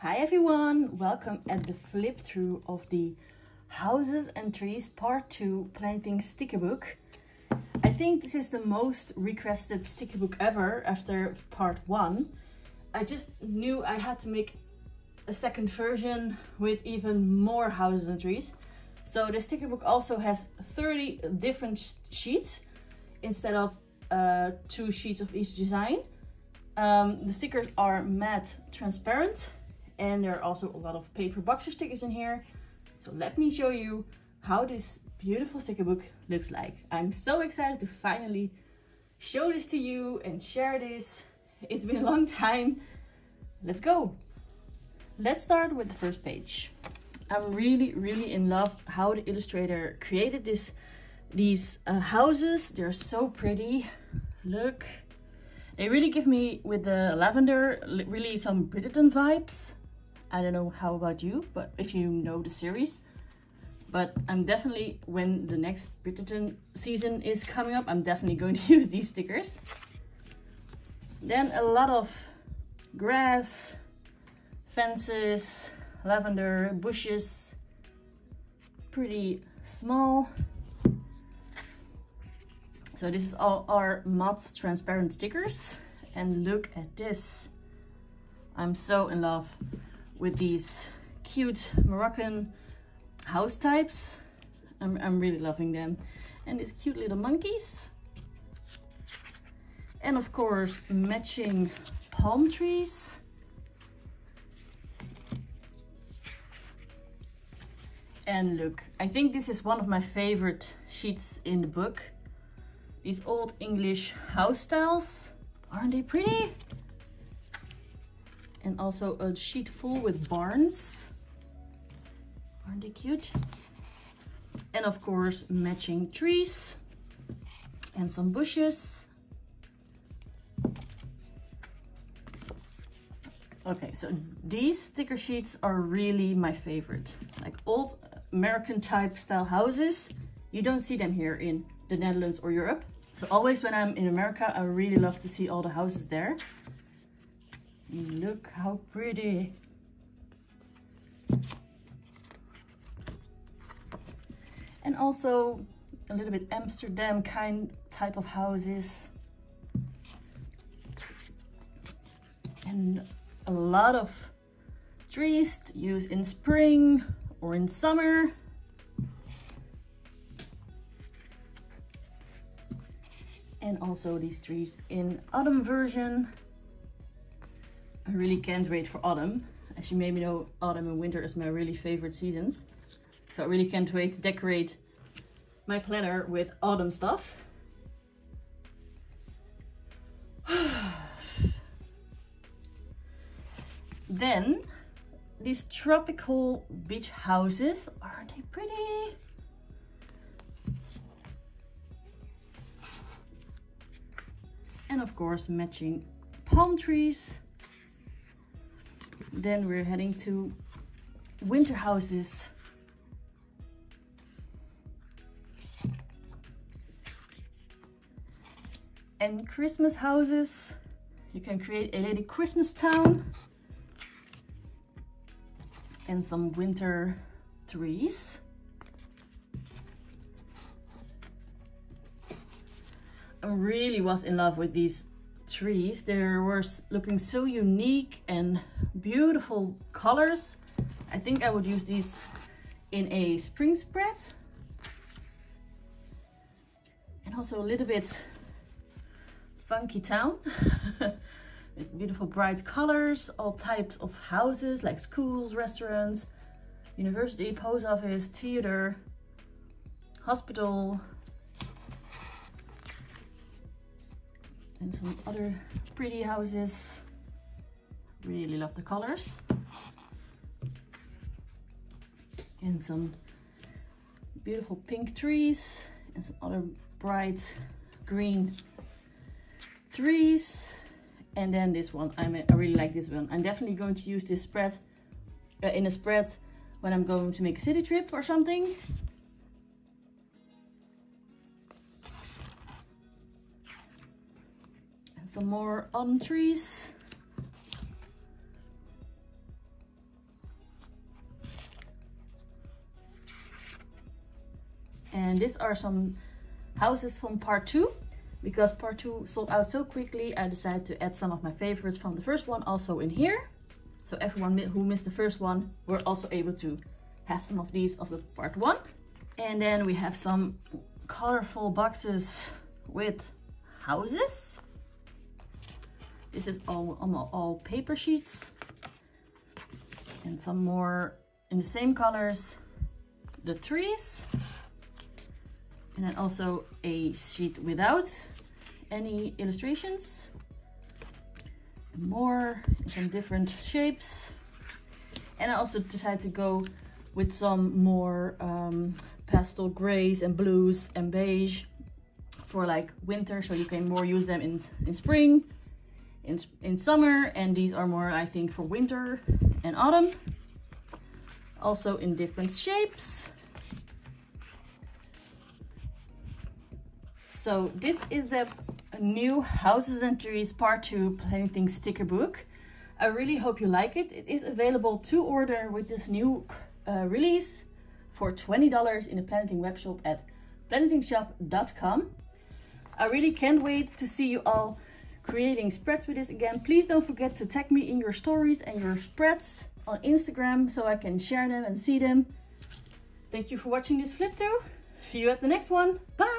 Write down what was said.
Hi everyone, welcome at the flip through of the Houses and Trees Part 2 Planything sticker book. I think this is the most requested sticker book ever after Part 1. I just knew I had to make a second version with even more houses and trees. So the sticker book also has 30 different sheets instead of uh, two sheets of each design. Um, the stickers are matte transparent and there are also a lot of paper boxer stickers in here. So let me show you how this beautiful sticker book looks like. I'm so excited to finally show this to you and share this. It's been a long time. Let's go. Let's start with the first page. I'm really, really in love how the illustrator created this these uh, houses. They're so pretty. Look. They really give me, with the lavender, really some Bridgerton vibes. I don't know how about you, but if you know the series. But I'm definitely, when the next Bridgerton season is coming up, I'm definitely going to use these stickers. Then a lot of grass, fences, lavender, bushes, pretty small. So this is all our matte transparent stickers. And look at this. I'm so in love with these cute Moroccan house types. I'm, I'm really loving them. And these cute little monkeys. And of course, matching palm trees. And look, I think this is one of my favorite sheets in the book these old English house styles. Aren't they pretty? And also a sheet full with barns. Aren't they cute? And of course, matching trees and some bushes. Okay, so these sticker sheets are really my favorite. Like old American type style houses. You don't see them here in the Netherlands or Europe. So always when I'm in America, I really love to see all the houses there. Look how pretty. And also a little bit Amsterdam kind type of houses. And a lot of trees to use in spring or in summer. and also these trees in autumn version. I really can't wait for autumn. As you maybe know, autumn and winter is my really favorite seasons. So I really can't wait to decorate my planner with autumn stuff. then these tropical beach houses, aren't they pretty? and of course matching palm trees. Then we're heading to winter houses. And Christmas houses. You can create a little Christmas town. And some winter trees. I really was in love with these trees. They were looking so unique and beautiful colors. I think I would use these in a spring spread. And also a little bit funky town. with beautiful bright colors, all types of houses like schools, restaurants, university, post office, theater, hospital, and some other pretty houses. Really love the colors. And some beautiful pink trees and some other bright green trees. And then this one, I'm really like this one. I'm definitely going to use this spread uh, in a spread when I'm going to make a city trip or something. some more autumn trees. And these are some houses from part two. Because part two sold out so quickly, I decided to add some of my favorites from the first one also in here. So everyone who missed the first one were also able to have some of these of the part one. And then we have some colorful boxes with houses. This is all, all, all paper sheets and some more in the same colors, the trees, and then also a sheet without any illustrations, more in some different shapes. And I also decided to go with some more um, pastel grays and blues and beige for like winter so you can more use them in, in spring, in, in summer and these are more I think for winter and autumn. Also in different shapes. So this is the new Houses and Trees Part 2 Planything Sticker Book. I really hope you like it. It is available to order with this new uh, release for $20 in the Planything webshop at planythingshop.com. I really can't wait to see you all creating spreads with this again. Please don't forget to tag me in your stories and your spreads on Instagram so I can share them and see them. Thank you for watching this flip through. See you at the next one. Bye!